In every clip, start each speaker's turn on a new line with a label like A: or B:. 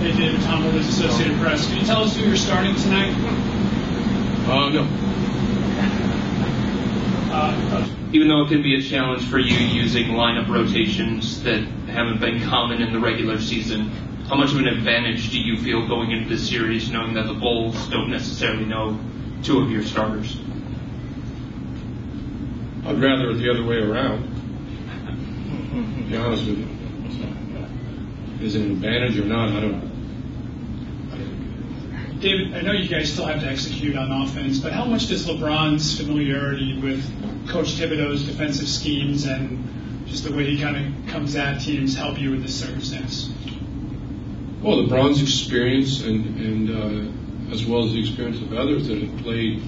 A: Hey, David Tom Withers, Associated Press. Can you tell us who you're starting tonight?
B: Uh, no.
A: Uh,
C: Even though it can be a challenge for you using lineup rotations that haven't been common in the regular season, how much of an advantage do you feel going into this series knowing that the Bulls don't necessarily know two of your starters?
B: I'd rather it the other way around. To be honest with you. Is it an advantage or not? I don't. I don't
A: David, I know you guys still have to execute on offense, but how much does LeBron's familiarity with Coach Thibodeau's defensive schemes and just the way he kind of comes at teams help you in this circumstance?
B: well, LeBron's experience and and uh, as well as the experience of others that have played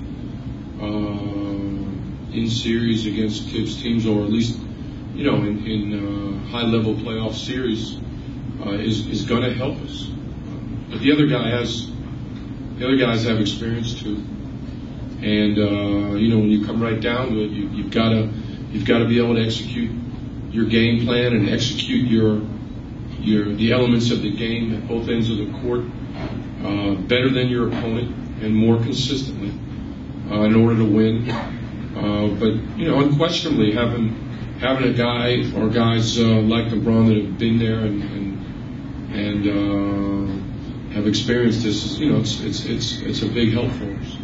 B: uh, in series against Thibs teams, or at least you know in, in uh, high level playoff series, uh, is is going to help us. But the other guy has the other guys have experience too, and uh, you know when you come right down to it, you, you've got to you've got to be able to execute your game plan and execute your your the elements of the game at both ends of the court uh, better than your opponent and more consistently uh, in order to win. Uh, but you know, unquestionably, having having a guy or guys uh, like LeBron that have been there and and, and uh, have experienced this, is, you know, it's it's it's it's a big help for us.